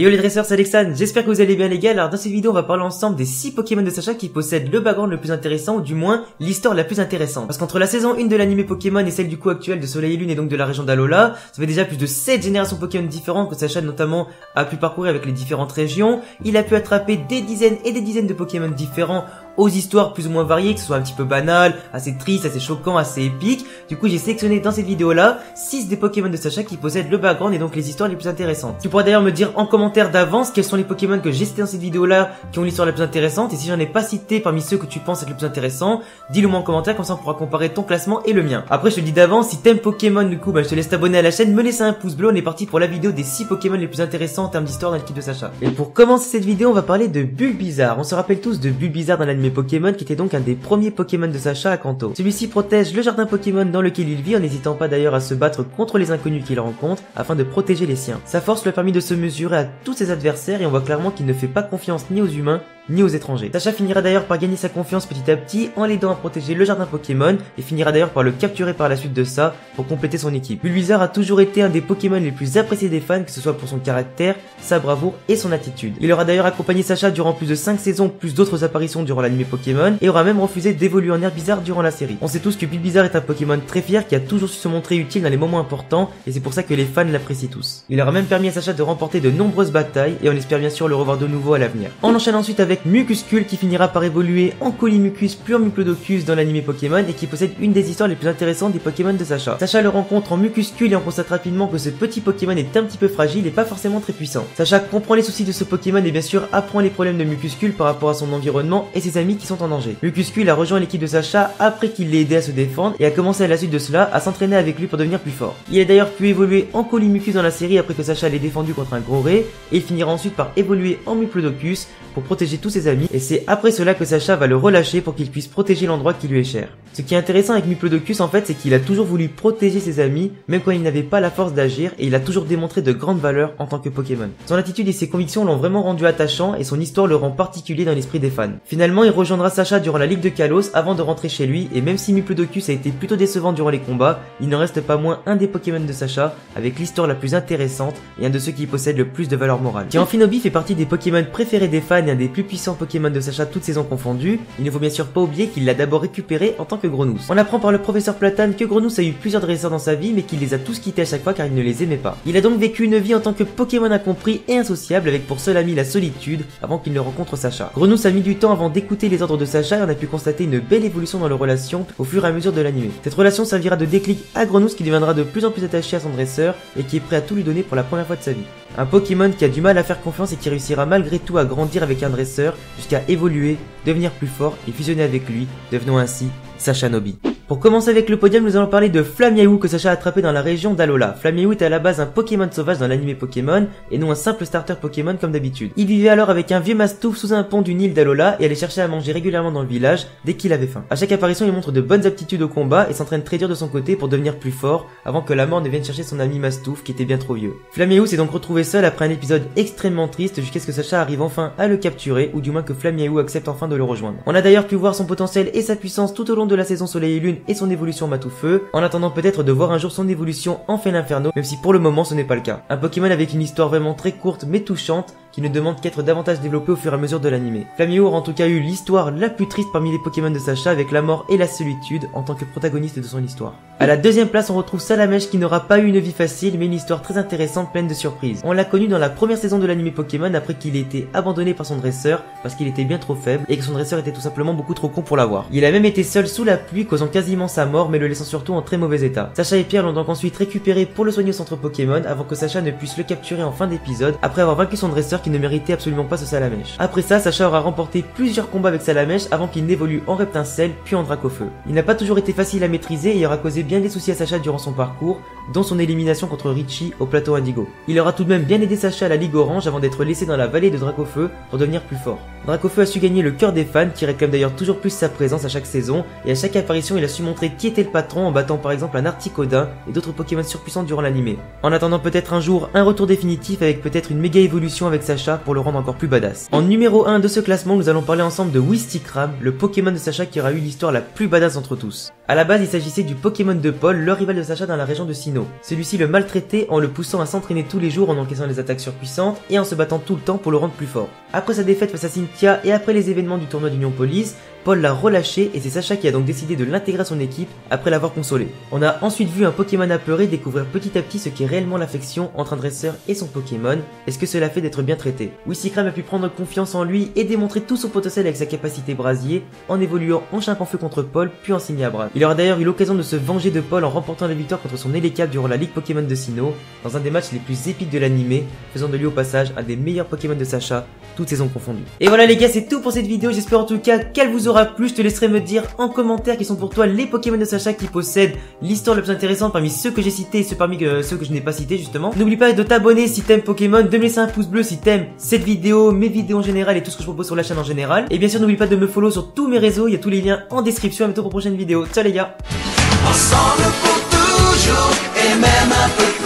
Yo les dresseurs, c'est Alexandre, j'espère que vous allez bien les gars. Alors dans cette vidéo, on va parler ensemble des 6 Pokémon de Sacha qui possèdent le background le plus intéressant, ou du moins l'histoire la plus intéressante. Parce qu'entre la saison 1 de l'anime Pokémon et celle du coup actuelle de Soleil et Lune et donc de la région d'Alola, ça fait déjà plus de 7 générations Pokémon différentes que Sacha notamment a pu parcourir avec les différentes régions. Il a pu attraper des dizaines et des dizaines de Pokémon différents aux histoires plus ou moins variées, que ce soit un petit peu banal, assez triste, assez choquant, assez épique. Du coup, j'ai sélectionné dans cette vidéo-là 6 des Pokémon de Sacha qui possèdent le background et donc les histoires les plus intéressantes. Tu pourras d'ailleurs me dire en commentaire d'avance quels sont les Pokémon que j'ai cités dans cette vidéo-là qui ont l'histoire la plus intéressante et si j'en ai pas cité parmi ceux que tu penses être les plus intéressants, dis-le moi en commentaire comme ça on pourra comparer ton classement et le mien. Après, je te dis d'avance, si t'aimes Pokémon du coup, bah, je te laisse t'abonner à la chaîne, me laisser un pouce bleu, on est parti pour la vidéo des 6 Pokémon les plus intéressants en termes d'histoire dans l'équipe de Sacha. Et pour commencer cette vidéo, on va parler de Bulbizarre. On se rappelle tous de Bulbizarre dans l'anime Pokémon qui était donc un des premiers Pokémon de Sacha à Kanto. Celui-ci protège le jardin Pokémon dans lequel il vit en n'hésitant pas d'ailleurs à se battre contre les inconnus qu'il rencontre afin de protéger les siens. Sa force lui a permis de se mesurer à tous ses adversaires et on voit clairement qu'il ne fait pas confiance ni aux humains ni aux étrangers. Sacha finira d'ailleurs par gagner sa confiance petit à petit en l'aidant à protéger le jardin Pokémon et finira d'ailleurs par le capturer par la suite de ça pour compléter son équipe. Bulbizarre a toujours été un des Pokémon les plus appréciés des fans que ce soit pour son caractère, sa bravoure et son attitude. Il aura d'ailleurs accompagné Sacha durant plus de 5 saisons plus d'autres apparitions durant l'anime Pokémon et aura même refusé d'évoluer en Herbizarre durant la série. On sait tous que Bulbizarre est un Pokémon très fier qui a toujours su se montrer utile dans les moments importants et c'est pour ça que les fans l'apprécient tous. Il aura même permis à Sacha de remporter de nombreuses batailles et on espère bien sûr le revoir de nouveau à l'avenir. On enchaîne ensuite avec Mucuscule qui finira par évoluer en Colimucus puis en Muclodocus dans l'anime Pokémon et qui possède une des histoires les plus intéressantes des Pokémon de Sacha. Sacha le rencontre en Mucuscule et on constate rapidement que ce petit Pokémon est un petit peu fragile et pas forcément très puissant. Sacha comprend les soucis de ce Pokémon et bien sûr apprend les problèmes de Mucuscule par rapport à son environnement et ses amis qui sont en danger. Mucuscule a rejoint l'équipe de Sacha après qu'il l'ait aidé à se défendre et a commencé à la suite de cela à s'entraîner avec lui pour devenir plus fort. Il a d'ailleurs pu évoluer en Colimucus dans la série après que Sacha l'ait défendu contre un gros ray et il finira ensuite par évoluer en Muclodocus pour protéger tous ses amis et c'est après cela que Sacha va le relâcher pour qu'il puisse protéger l'endroit qui lui est cher. Ce qui est intéressant avec Muplodocus en fait c'est qu'il a toujours voulu protéger ses amis même quand il n'avait pas la force d'agir et il a toujours démontré de grandes valeurs en tant que Pokémon. Son attitude et ses convictions l'ont vraiment rendu attachant et son histoire le rend particulier dans l'esprit des fans. Finalement il rejoindra Sacha durant la Ligue de Kalos avant de rentrer chez lui et même si Muplodocus a été plutôt décevant durant les combats, il n'en reste pas moins un des Pokémon de Sacha avec l'histoire la plus intéressante et un de ceux qui possèdent le plus de valeur morale. Tianfinobi fait partie des Pokémon préférés des fans et un des plus puissants Pokémon de Sacha toutes saisons confondues, il ne faut bien sûr pas oublier qu'il l'a d'abord récupéré en tant que Grenousse. On apprend par le professeur Platane que Grenousse a eu plusieurs dresseurs dans sa vie mais qu'il les a tous quittés à chaque fois car il ne les aimait pas. Il a donc vécu une vie en tant que Pokémon incompris et insociable avec pour seul ami la solitude avant qu'il ne rencontre Sacha. Grenousse a mis du temps avant d'écouter les ordres de Sacha et on a pu constater une belle évolution dans leur relation au fur et à mesure de l'anime. Cette relation servira de déclic à Grenousse qui deviendra de plus en plus attaché à son dresseur et qui est prêt à tout lui donner pour la première fois de sa vie. Un Pokémon qui a du mal à faire confiance et qui réussira malgré tout à grandir avec un dresseur jusqu'à évoluer, devenir plus fort et fusionner avec lui, devenant ainsi Sacha Nobi. Pour commencer avec le podium, nous allons parler de Flamiaou que Sacha a attrapé dans la région d'Alola. Flamiaou est à la base un Pokémon sauvage dans l'anime Pokémon et non un simple starter Pokémon comme d'habitude. Il vivait alors avec un vieux mastouf sous un pont d'une île d'Alola et allait chercher à manger régulièrement dans le village dès qu'il avait faim. À chaque apparition, il montre de bonnes aptitudes au combat et s'entraîne très dur de son côté pour devenir plus fort avant que la mort ne vienne chercher son ami mastouf qui était bien trop vieux. Flamiaou s'est donc retrouvé seul après un épisode extrêmement triste jusqu'à ce que Sacha arrive enfin à le capturer ou du moins que Flamiaou accepte enfin de le rejoindre. On a d'ailleurs pu voir son potentiel et sa puissance tout au long de la saison Soleil et Lune et son évolution tout feu, en attendant peut-être de voir un jour son évolution en fait l'inferno, même si pour le moment ce n'est pas le cas. Un Pokémon avec une histoire vraiment très courte mais touchante, qui ne demande qu'être davantage développé au fur et à mesure de l'anime. Flamio aura en tout cas eu l'histoire la plus triste parmi les Pokémon de Sacha avec la mort et la solitude en tant que protagoniste de son histoire. À la deuxième place, on retrouve Salamèche qui n'aura pas eu une vie facile mais une histoire très intéressante pleine de surprises. On l'a connu dans la première saison de l'anime Pokémon après qu'il ait été abandonné par son dresseur parce qu'il était bien trop faible et que son dresseur était tout simplement beaucoup trop con pour l'avoir. Il a même été seul sous la pluie causant quasiment sa mort mais le laissant surtout en très mauvais état. Sacha et Pierre l'ont donc ensuite récupéré pour le soigner au centre Pokémon avant que Sacha ne puisse le capturer en fin d'épisode après avoir vaincu son dresseur qui ne méritait absolument pas ce Salamèche. Après ça, Sacha aura remporté plusieurs combats avec Salamèche avant qu'il n'évolue en Reptincelle puis en Dracofeu. Il n'a pas toujours été facile à maîtriser et aura causé bien des soucis à Sacha durant son parcours, dont son élimination contre Richie au plateau Indigo. Il aura tout de même bien aidé Sacha à la Ligue Orange avant d'être laissé dans la vallée de Dracofeu pour devenir plus fort. Dracofeu a su gagner le cœur des fans qui réclament d'ailleurs toujours plus sa présence à chaque saison et à chaque apparition il a su montrer qui était le patron en battant par exemple un Articodin et d'autres Pokémon surpuissants durant l'animé. En attendant peut-être un jour un retour définitif avec peut-être une méga évolution avec Sacha pour le rendre encore plus badass. En numéro 1 de ce classement, nous allons parler ensemble de Wistikram, le Pokémon de Sacha qui aura eu l'histoire la plus badass entre tous. A la base, il s'agissait du Pokémon de Paul, le rival de Sacha dans la région de Sinnoh. Celui-ci le maltraitait en le poussant à s'entraîner tous les jours en encaissant des attaques surpuissantes et en se battant tout le temps pour le rendre plus fort. Après sa défaite face à Cynthia et après les événements du tournoi d'Union Police, Paul l'a relâché et c'est Sacha qui a donc décidé de l'intégrer à son équipe après l'avoir consolé. On a ensuite vu un Pokémon apeuré découvrir petit à petit ce qu'est réellement l'affection entre un dresseur et son Pokémon, est ce que cela fait d'être bien traité? Wistikram a pu prendre confiance en lui et démontrer tout son potentiel avec sa capacité brasier en évoluant en feu contre Paul puis en bras. Il aura d'ailleurs eu l'occasion de se venger de Paul en remportant la victoire contre son Elecab durant la Ligue Pokémon de Sinnoh dans un des matchs les plus épiques de l'animé, faisant de lui au passage un des meilleurs Pokémon de Sacha, toutes saisons confondues. Et voilà les gars, c'est tout pour cette vidéo, j'espère en tout cas qu'elle vous aura plu, je te laisserai me dire en commentaire qui sont pour toi les Pokémon de Sacha qui possèdent l'histoire la plus intéressante parmi ceux que j'ai cités et ceux parmi euh, ceux que je n'ai pas cités justement. N'oublie pas de t'abonner si t'aimes Pokémon, de me laisser un pouce bleu si t'aimes cette vidéo, mes vidéos en général et tout ce que je propose sur la chaîne en général. Et bien sûr n'oublie pas de me follow sur tous mes réseaux, il y a tous les liens en description. À bientôt pour prochaine vidéo. Ciao les gars Ensemble pour toujours et même un peu